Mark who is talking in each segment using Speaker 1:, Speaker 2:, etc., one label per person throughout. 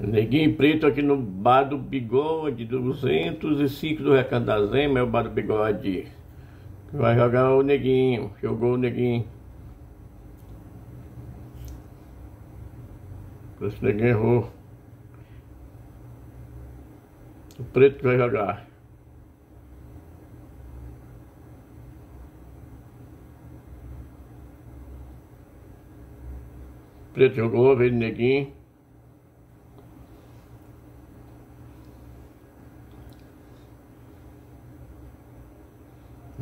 Speaker 1: Neguinho preto aqui no bar do bigode, 205 do Recanto da Zema, é o bar do bigode. Vai jogar o neguinho, jogou o neguinho. Esse neguinho errou. O preto vai jogar. Preto jogou, veio o neguinho.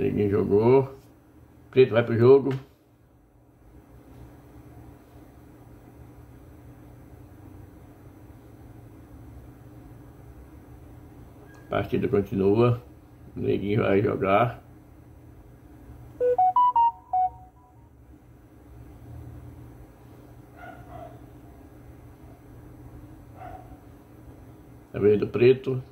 Speaker 1: Neguinho jogou. Preto vai pro jogo. Partida continua. Neguinho vai jogar. A vez do preto.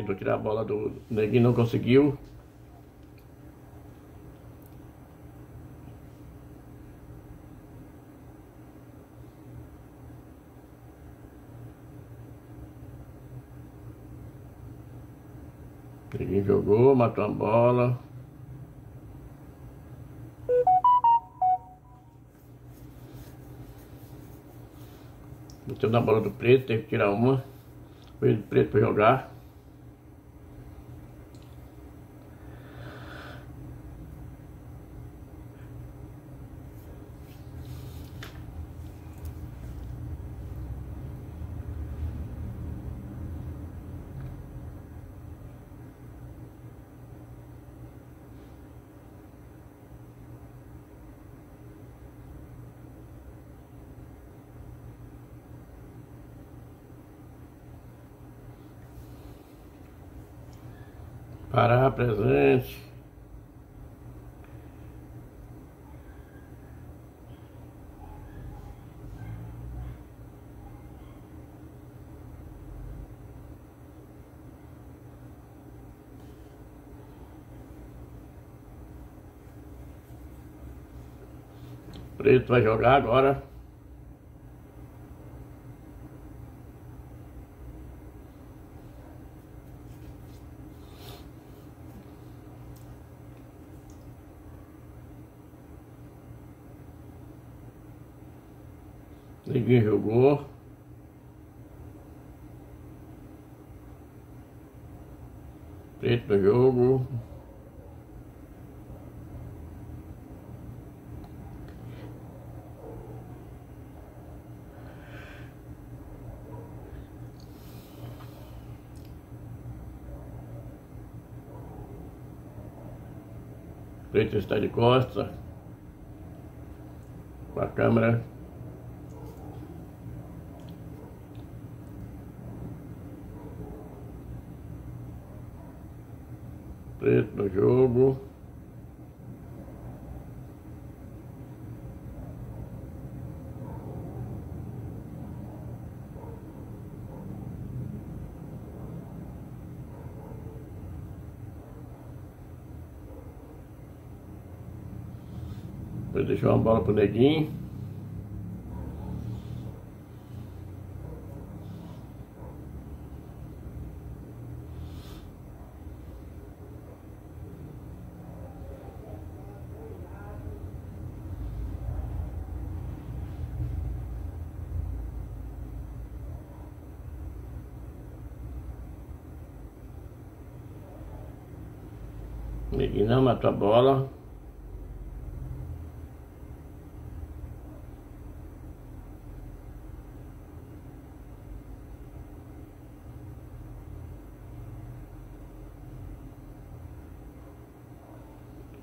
Speaker 1: Tentou tirar a bola do neguinho, não conseguiu. Neguinho jogou, matou a bola. Meteu na bola do preto, teve que tirar uma. Foi do preto para jogar. Pará presente. Preto vai jogar agora. Jogou. Preto jogo. Preto está de costa. Com a câmera preto no jogo. Depois deixou uma bola pro neguinho. A bola.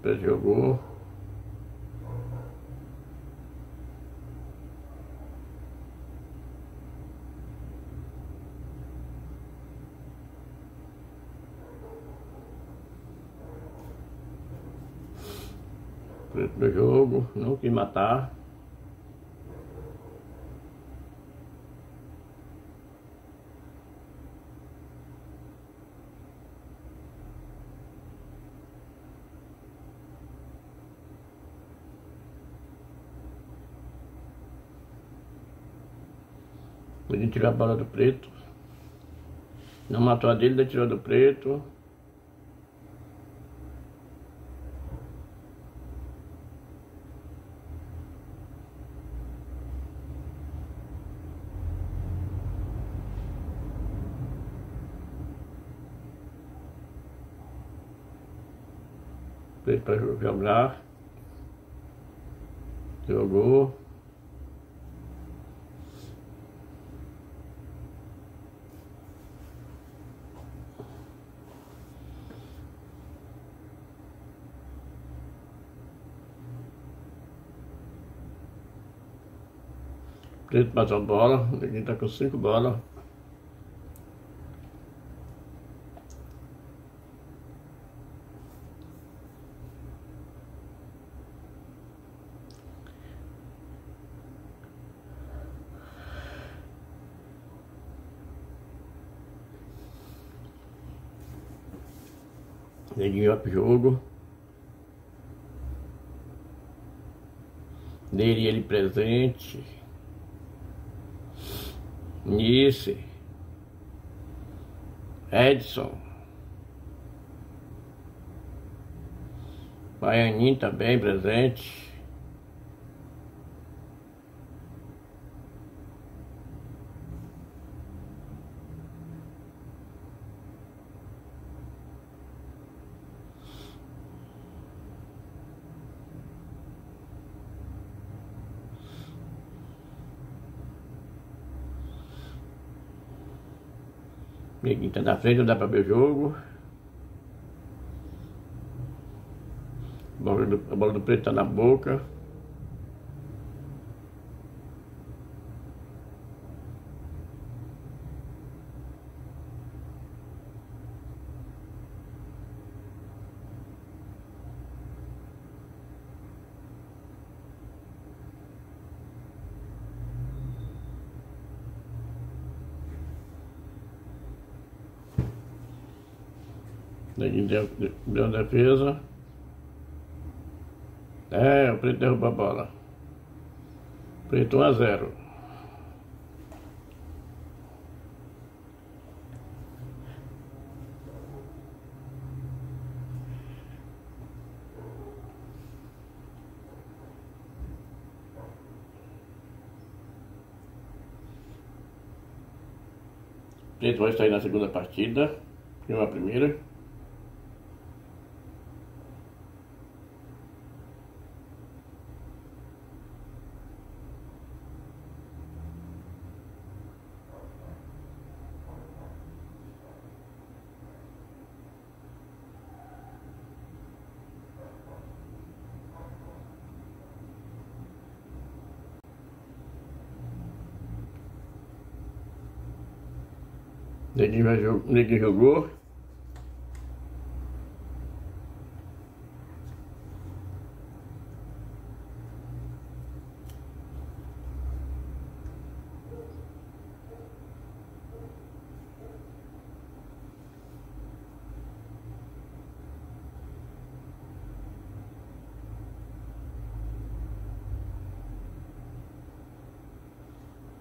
Speaker 1: Depois jogou. não quis matar. Podia tirar a bala do preto. Não matou a dele, ele tirou do preto. Para jogar. Jogou. Preto passou a bola, ninguém tá com cinco bolas. Up jogo. Nele ele presente. Nice. Edson. Baianinho também presente. Neguinho tá na frente, não dá pra ver o jogo. A bola do, a bola do preto tá na boca. Neguinho deu, deu a defesa. É, o preto derrubou a bola. Preto 1 a 0. Preto vai sair na segunda partida. Ganhou a primeira. Neguinho, jogou.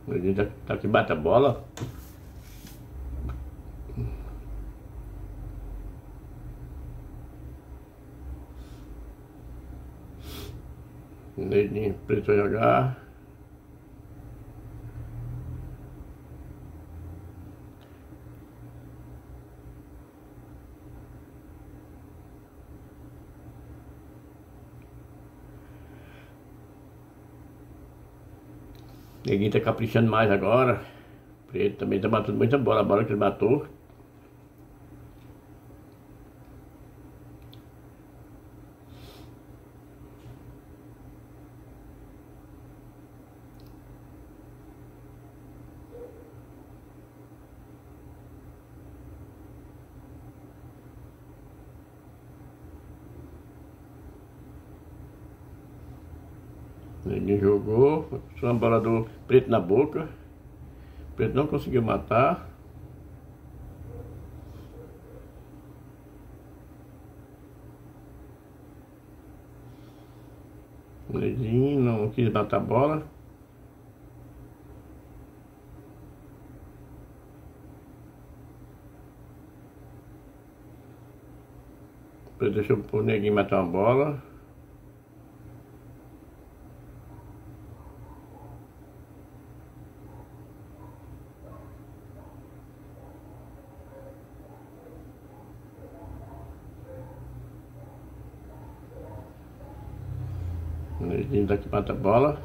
Speaker 1: Neguinho tá, tá aqui, bate a bola. Neguinho preto jogar. Neguinho tá caprichando mais agora. Preto também tá batendo muita bola. A bola que ele matou. Neguinho jogou, Um embalador preto na boca. O preto não conseguiu matar. O Neguinho não quis matar a bola. Deixou o neguinho matar uma bola. Neguinho daqui mata a bola.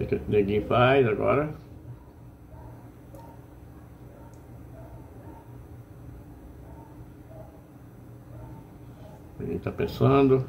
Speaker 1: O que o neguinho faz agora? A gente tá pensando.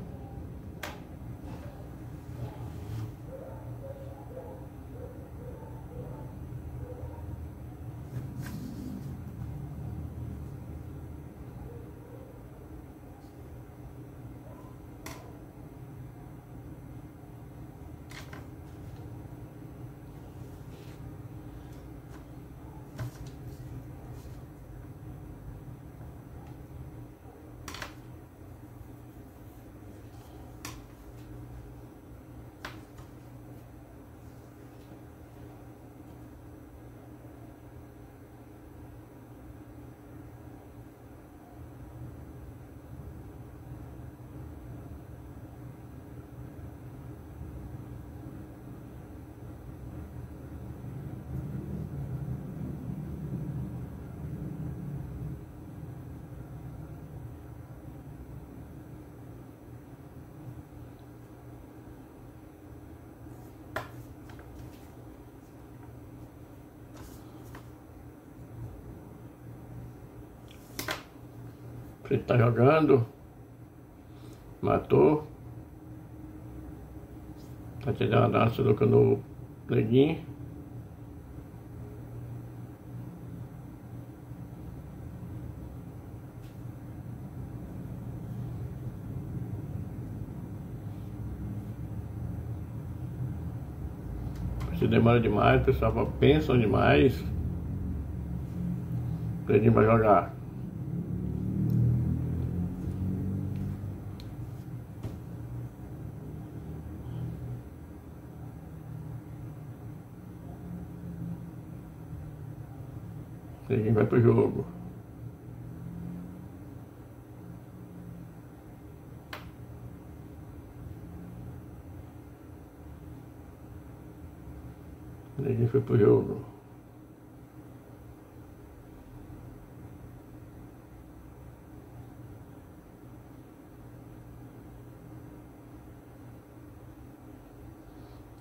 Speaker 1: Ele tá jogando. Matou. Tá te dando uma suruca no neguinho. Se demora demais, o pessoal pensam demais. O vai jogar. Ninguém vai pro jogo. Ninguém foi pro jogo.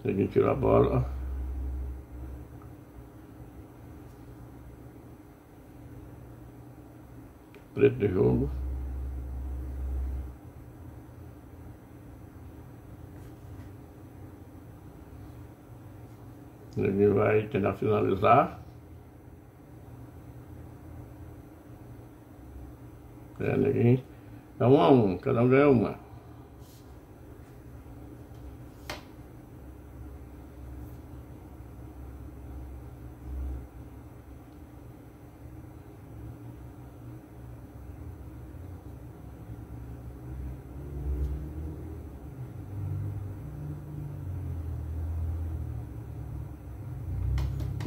Speaker 1: Ninguém tirou a bola. Preto de jogo. Ele vai tentar finalizar. É, ninguém. É um a um, cada um ganha uma.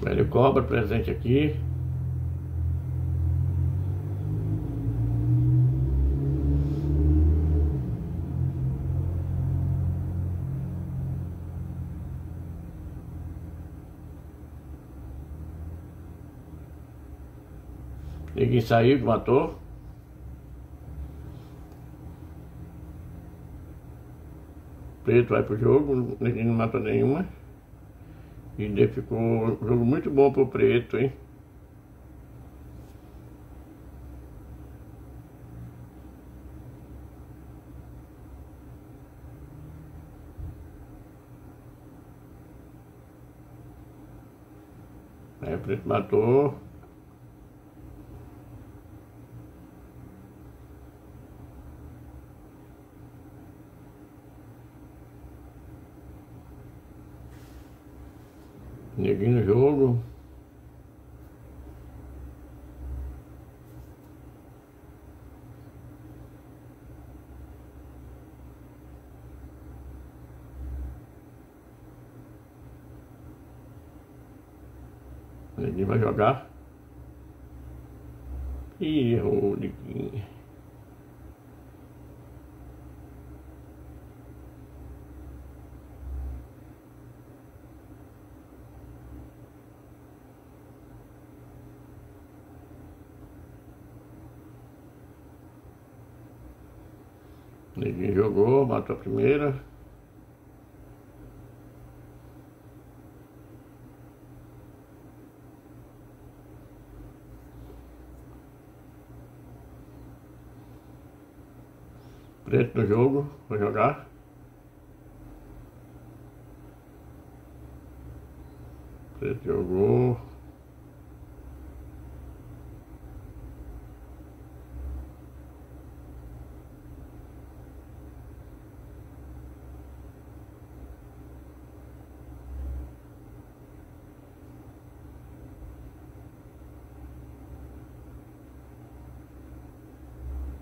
Speaker 1: Velho Cobra presente aqui. Ninguém saiu que matou. Preto vai pro jogo, ninguém não matou nenhuma. E ficou um jogo muito bom pro preto, hein? Aí o preto matou. Neguinho no jogo. Neguinho vai jogar. Ih, errou, neguinho. Neguinho jogou, matou a primeira. Preto no jogo, vou jogar. Preto jogou.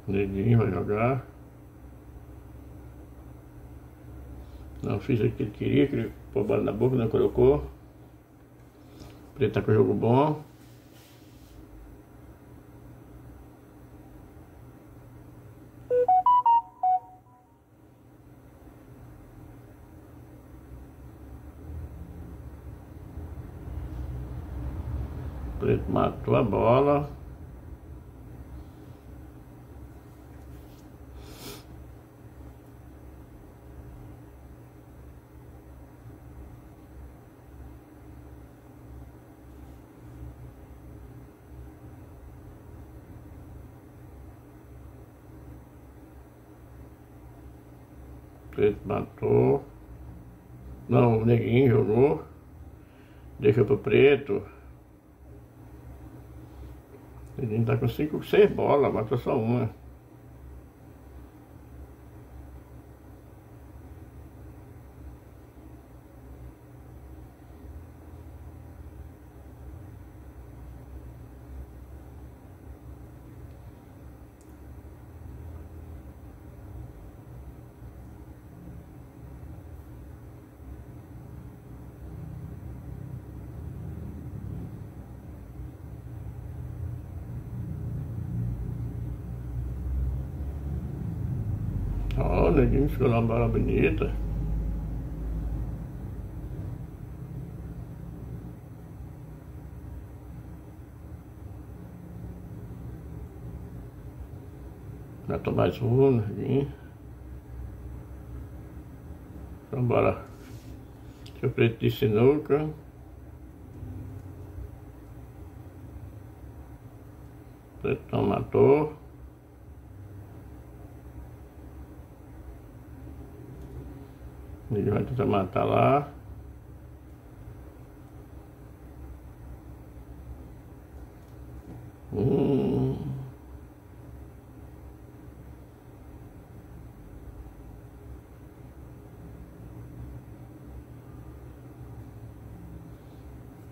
Speaker 1: Neguinho vai jogar. Não fiz o que ele queria, que ele pôr bola na boca, não colocou. Preto tá com o jogo bom. Preto matou a bola. Preto matou. Não, o neguinho jogou. Deixou pro preto. Neguinho tá com cinco, seis bolas, matou só uma. O neguinho ficou uma bola bonita. Matou mais um, neguinho. Então bora. Seu preto de sinuca. Preto matou. Ele vai tentar matar lá. Hum.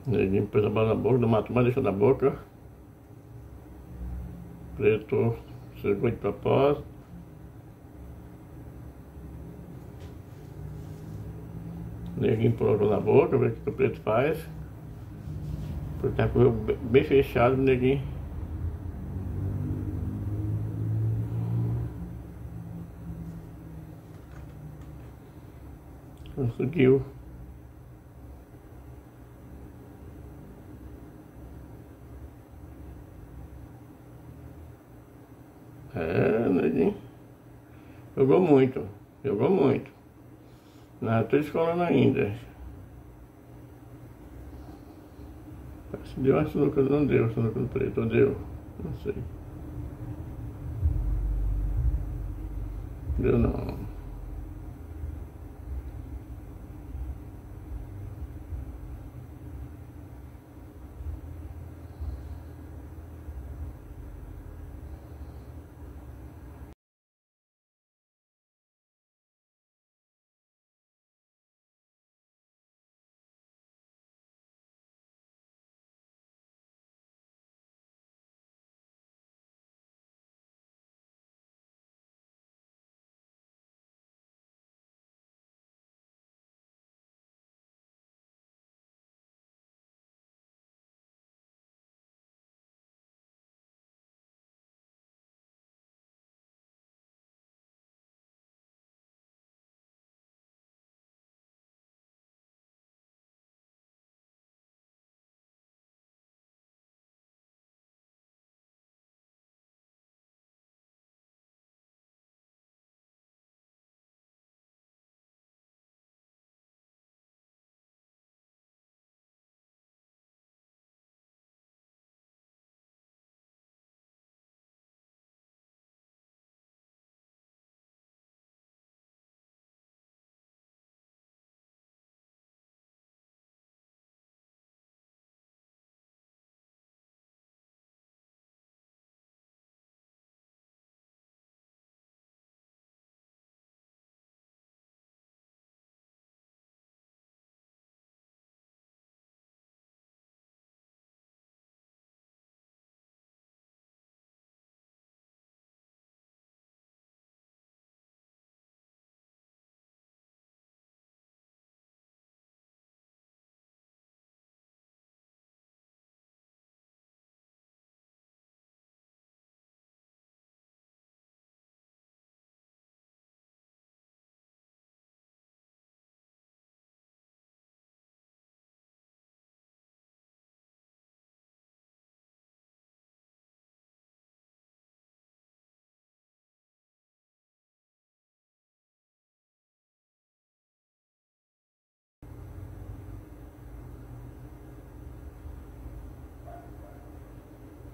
Speaker 1: Neguinho pôs a bola na boca, não matou, mas deixou na boca. Preto, segurou de propósito. Neguinho pulou na boca, ver o que o preto faz. Porque tá com bem fechado, neguinho. Conseguiu. É, neguinho. Jogou muito. Jogou muito. Não, estou escolando ainda. Se deu uma sinuca, não deu sinuca no preto, ou deu? Não sei. Deu não.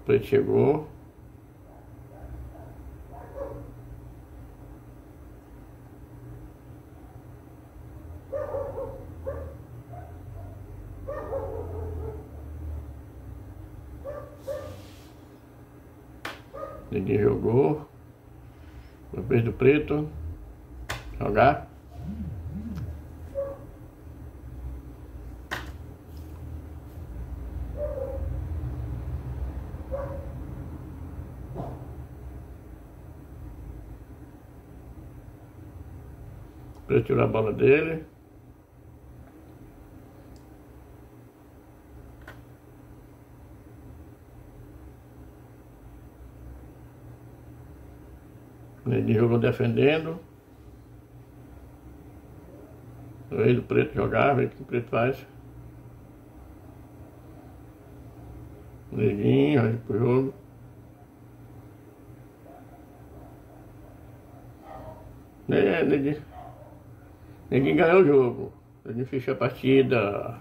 Speaker 1: Preto chegou. Ele jogou. Depois do preto. Jogar. Preto tirou a bola dele. Ele jogou defendendo. O rei do preto jogava, o que o preto faz. Neguinho, vai pro jogo. É, neguinho. Neguinho ganhou o jogo. Neguinho fechou a partida.